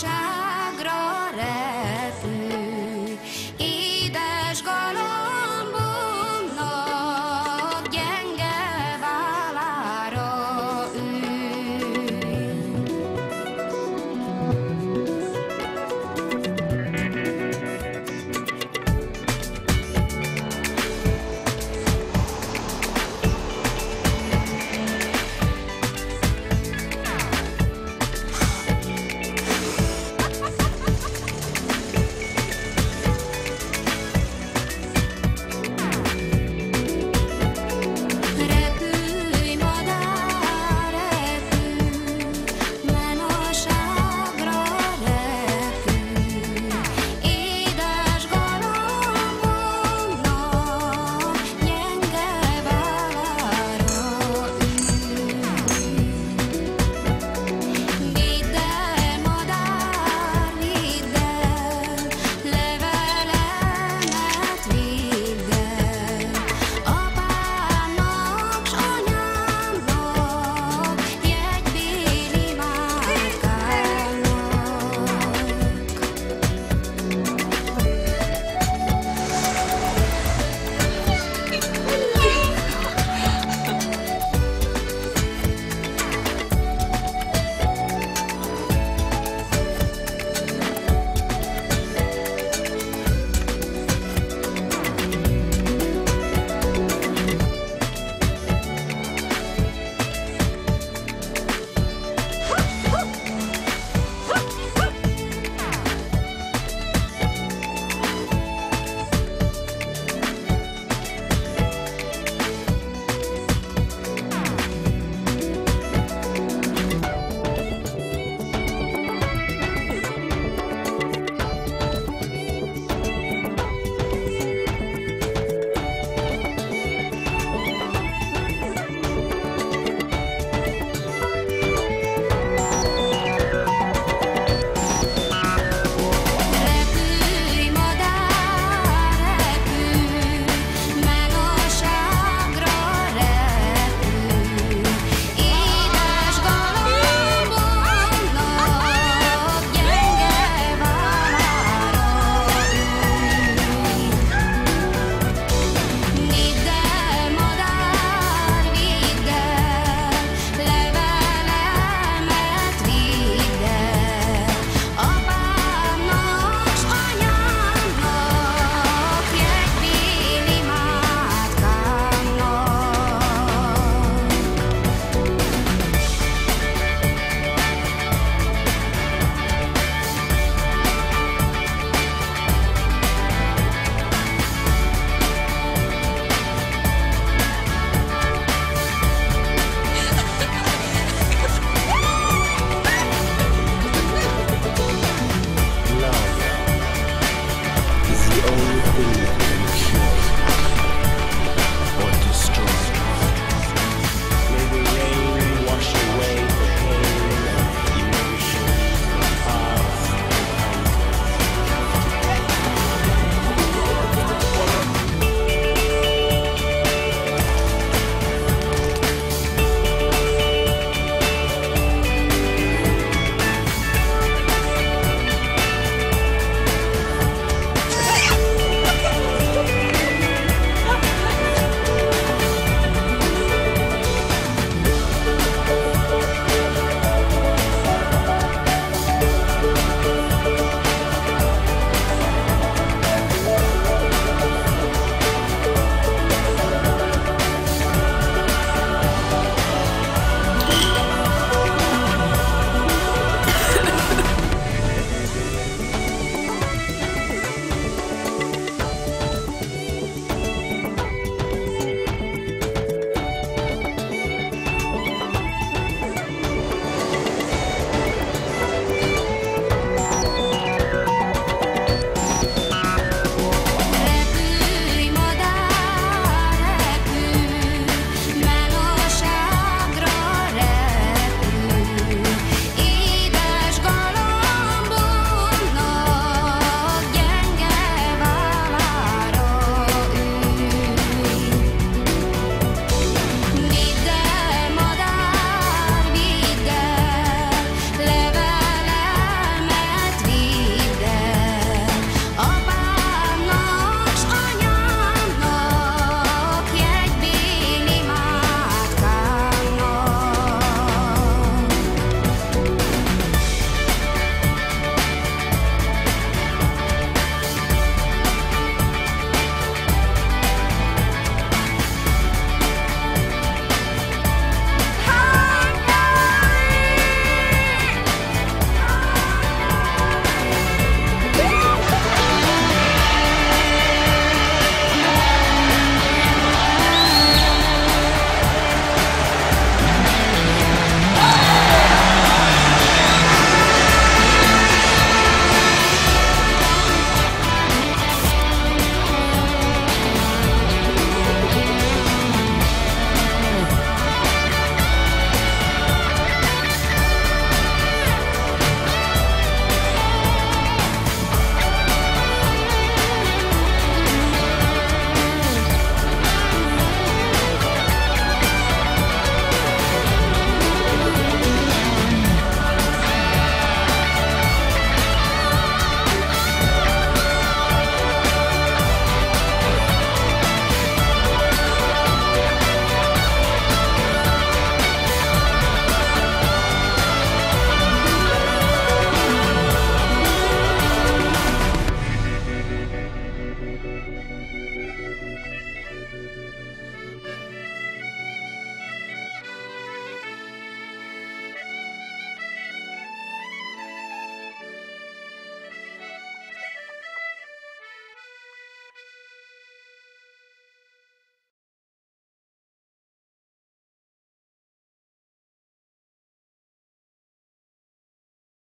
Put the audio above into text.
shine.